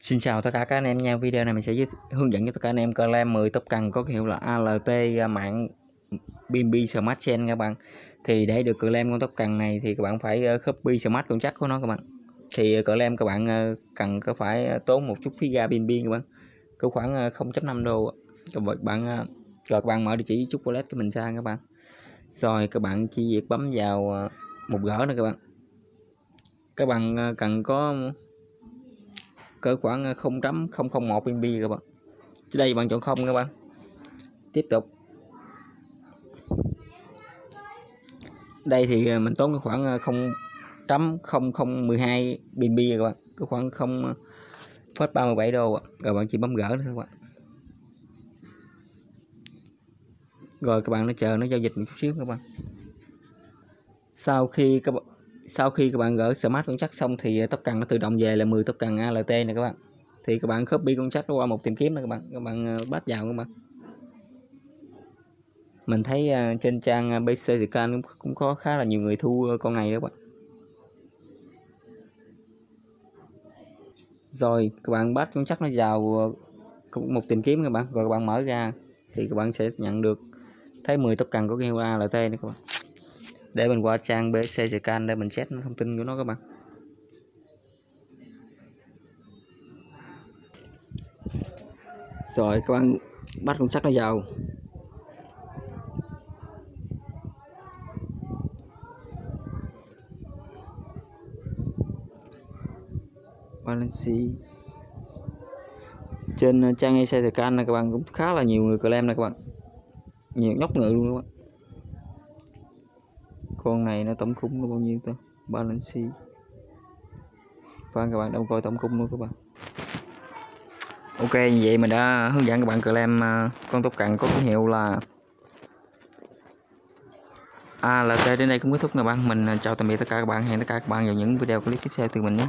Xin chào tất cả các anh em nha. Video này mình sẽ hướng dẫn cho tất cả anh em Clam 10 top cần có hiệu là ALT mạng BNB Smart Chain các bạn. Thì để được Clam con top cần này thì các bạn phải ờ, copy smart con chắc của nó các bạn. Thì ờ, Clam các bạn ờ, cần có phải tốn một chút phí ga BNB các bạn. Có khoảng 0.5 đô. Các bạn rồi các bạn mở địa chỉ chút wallet của mình ra các bạn. Rồi các bạn chỉ việc bấm vào một gỡ nữa các bạn. Các bạn cần có cỡ khoảng ờ, 0.001 MB các bạn. Đây bạn chọn không các bạn. Tiếp tục. Đây thì ờ, mình tốn khoảng ờ, 0.0012 BNB các bạn. Có khoảng 0,37 đô rồi bạn chỉ bấm gỡ thôi các bạn. Rồi các bạn nó chờ nó giao dịch một chút xíu các bạn. Sau khi các bạn sau khi các bạn gỡ smart con chắc xong thì ờ, tóc cần nó tự động về là 10 tóc cần ALT này các bạn. Thì các bạn copy con chắc nó qua một tìm kiếm này các bạn các bạn ờ, bắt vào các bạn mình thấy ờ, trên trang ờ, BC Scan cũng có khá là nhiều người thu con này đó các bạn. Rồi các bạn bắt con chắc nó vào một tìm kiếm các bạn rồi các bạn mở ra thì các bạn sẽ nhận được thấy 10 tóc cần có cái ALT này các bạn để mình qua trang BC Scan để mình check thông tin của nó các bạn. Rồi, các bạn bắt con sắt nó vào. Balance trên trang EC Scan này các bạn cũng khá là nhiều người claim này các bạn. Nhiều nhóc ngựa luôn các bạn con này nó tổng khung nó bao nhiêu ta? Balance và các bạn đang coi tổng khung nữa các bạn. Ok, như vậy mình đã hướng dẫn các bạn claim à, con tóc cằn có hiệu là ALT đến đây cũng kết thúc các bạn. Mình à, chào tạm biệt tất cả các bạn. Hẹn tất cả các bạn vào những video clip tiếp theo từ mình nhé.